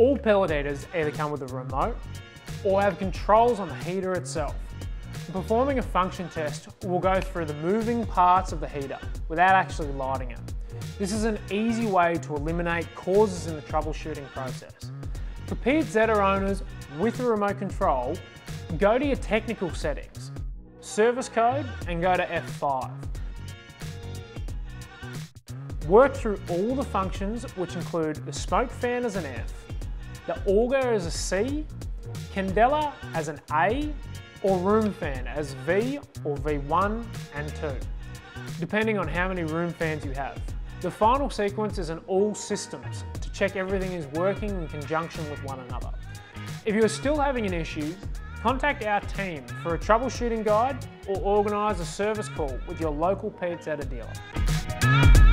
All pellet heaters either come with a remote or have controls on the heater itself. Performing a function test, we'll go through the moving parts of the heater without actually lighting it. This is an easy way to eliminate causes in the troubleshooting process. For Piazzetta owners with a remote control, go to your technical settings, service code and go to F5. Work through all the functions which include the smoke fan as an F, the auger as a C, Candela as an A, or room fan as V or V1 and 2, depending on how many room fans you have. The final sequence is an all systems to check everything is working in conjunction with one another. If you are still having an issue, contact our team for a troubleshooting guide or organise a service call with your local Piazzetta dealer.